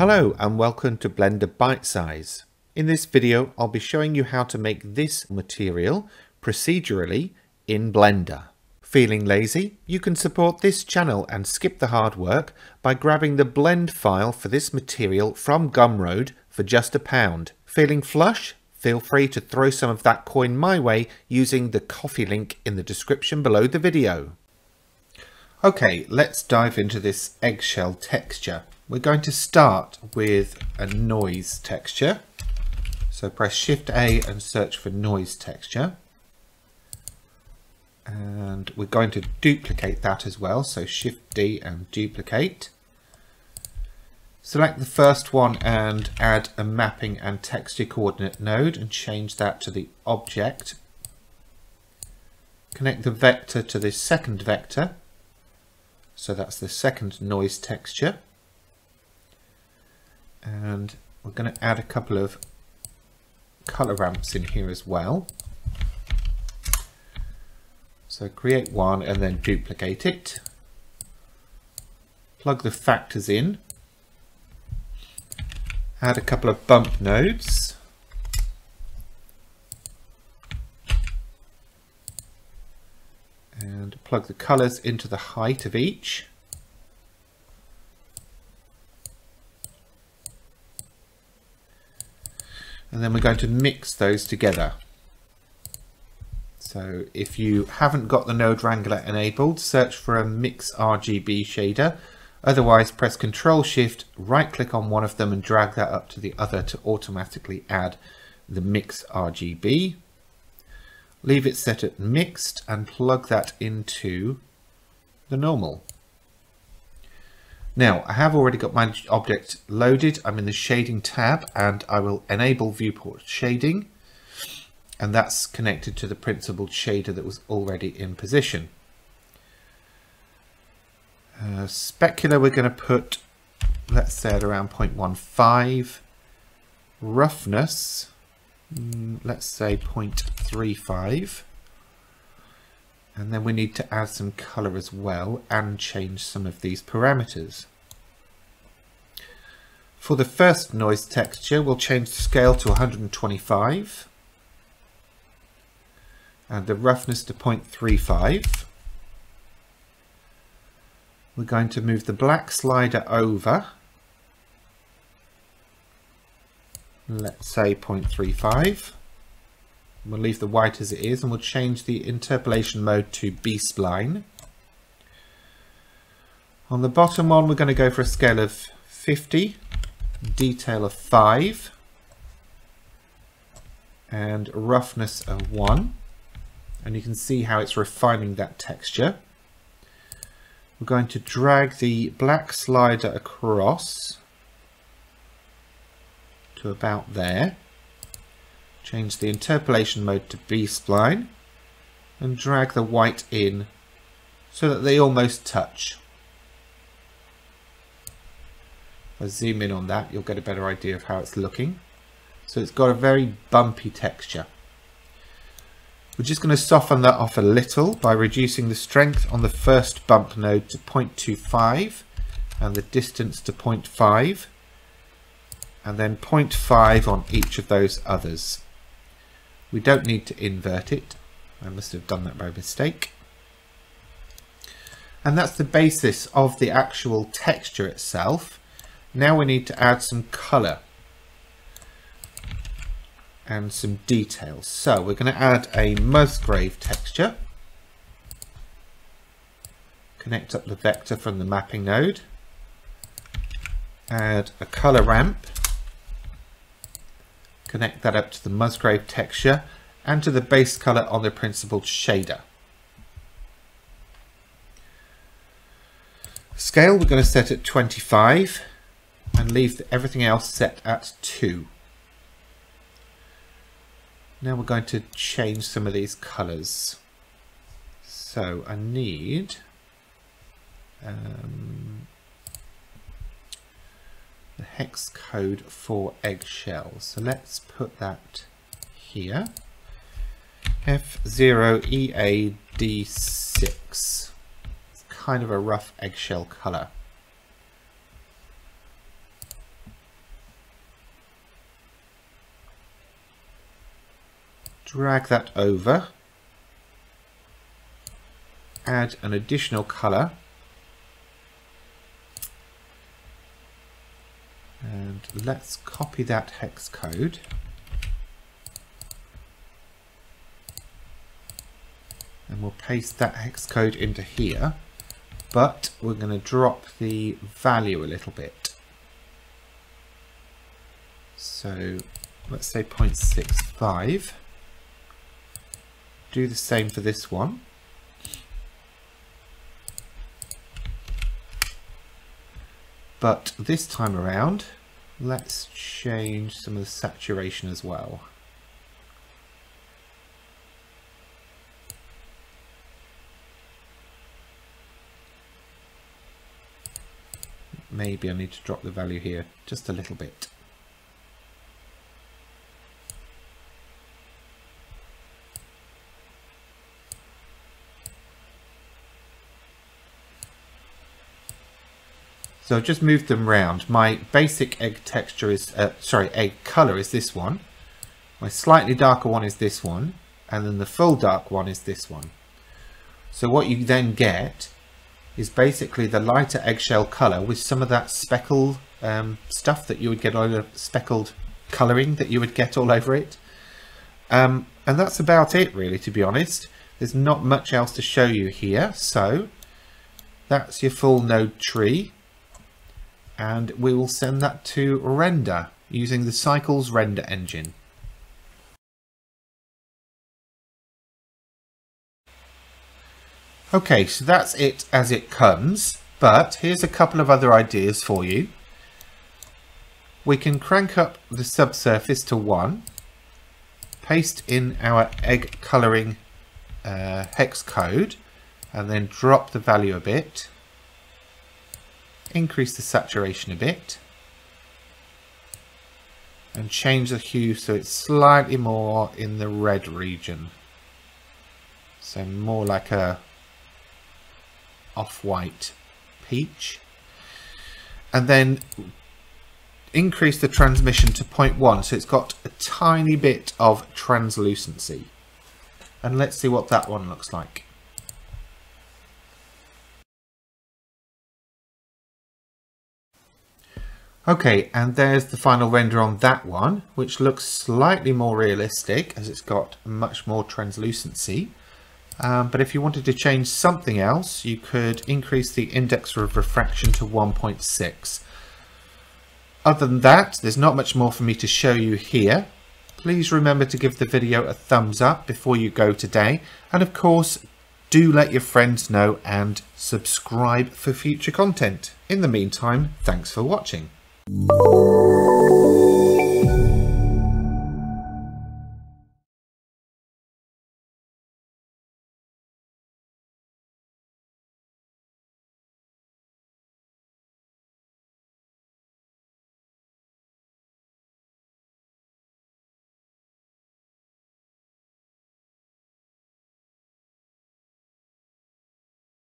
Hello and welcome to Blender Bite Size. In this video I'll be showing you how to make this material procedurally in Blender. Feeling lazy? You can support this channel and skip the hard work by grabbing the blend file for this material from Gumroad for just a pound. Feeling flush? Feel free to throw some of that coin my way using the Ko-fi link in the description below the video. Okay, let's dive into this eggshell texture. We're going to start with a noise texture. So press Shift A and search for noise texture. And we're going to duplicate that as well. So Shift D and duplicate. Select the first one and add a mapping and texture coordinate node and change that to the object. Connect the vector to the second vector so that's the second noise texture. And we're going to add a couple of color ramps in here as well. So create one and then duplicate it. Plug the factors in. Add a couple of bump nodes. And plug the colours into the height of each. And then we're going to mix those together. So if you haven't got the Node Wrangler enabled, search for a Mix RGB shader. Otherwise, press Control Shift, right click on one of them and drag that up to the other to automatically add the Mix RGB leave it set at mixed and plug that into the normal. Now I have already got my object loaded. I'm in the shading tab and I will enable viewport shading and that's connected to the principled shader that was already in position. Uh, specular we're going to put let's say at around 0.15 roughness Mm, let's say 0.35 and then we need to add some color as well and change some of these parameters. For the first noise texture we'll change the scale to 125 and the roughness to 0.35. We're going to move the black slider over let's say 0.35 we'll leave the white as it is and we'll change the interpolation mode to B-spline on the bottom one we're going to go for a scale of 50 detail of 5 and roughness of 1 and you can see how it's refining that texture. We're going to drag the black slider across to about there. Change the interpolation mode to B-spline and drag the white in so that they almost touch. If I zoom in on that, you'll get a better idea of how it's looking. So it's got a very bumpy texture. We're just going to soften that off a little by reducing the strength on the first bump node to 0.25 and the distance to 0.5 and then 0.5 on each of those others. We don't need to invert it. I must have done that by mistake. And that's the basis of the actual texture itself. Now we need to add some colour and some details. So we're going to add a Musgrave texture. Connect up the vector from the mapping node. Add a colour ramp connect that up to the Musgrave texture and to the base color on the principled shader. Scale we're going to set at 25 and leave everything else set at 2. Now we're going to change some of these colors. So I need um, the hex code for eggshells. So let's put that here. F0EAD6. It's kind of a rough eggshell color. Drag that over. Add an additional color let's copy that hex code. And we'll paste that hex code into here. But we're going to drop the value a little bit. So let's say 0.65 do the same for this one. But this time around let's change some of the saturation as well. Maybe I need to drop the value here just a little bit So I've just moved them round. My basic egg texture is, uh, sorry, egg color is this one. My slightly darker one is this one. And then the full dark one is this one. So what you then get is basically the lighter eggshell color with some of that speckled um, stuff that you would get all speckled coloring that you would get all over it. Um, and that's about it really, to be honest. There's not much else to show you here. So that's your full node tree and we will send that to render using the Cycles render engine. Okay, so that's it as it comes, but here's a couple of other ideas for you. We can crank up the subsurface to 1, paste in our egg colouring uh, hex code, and then drop the value a bit increase the saturation a bit and change the hue so it's slightly more in the red region. So more like a off-white peach. And then increase the transmission to 0.1 so it's got a tiny bit of translucency. And let's see what that one looks like Okay, and there's the final render on that one, which looks slightly more realistic as it's got much more translucency. Um, but if you wanted to change something else, you could increase the index of refraction to 1.6. Other than that, there's not much more for me to show you here. Please remember to give the video a thumbs up before you go today. And of course, do let your friends know and subscribe for future content. In the meantime, thanks for watching. 오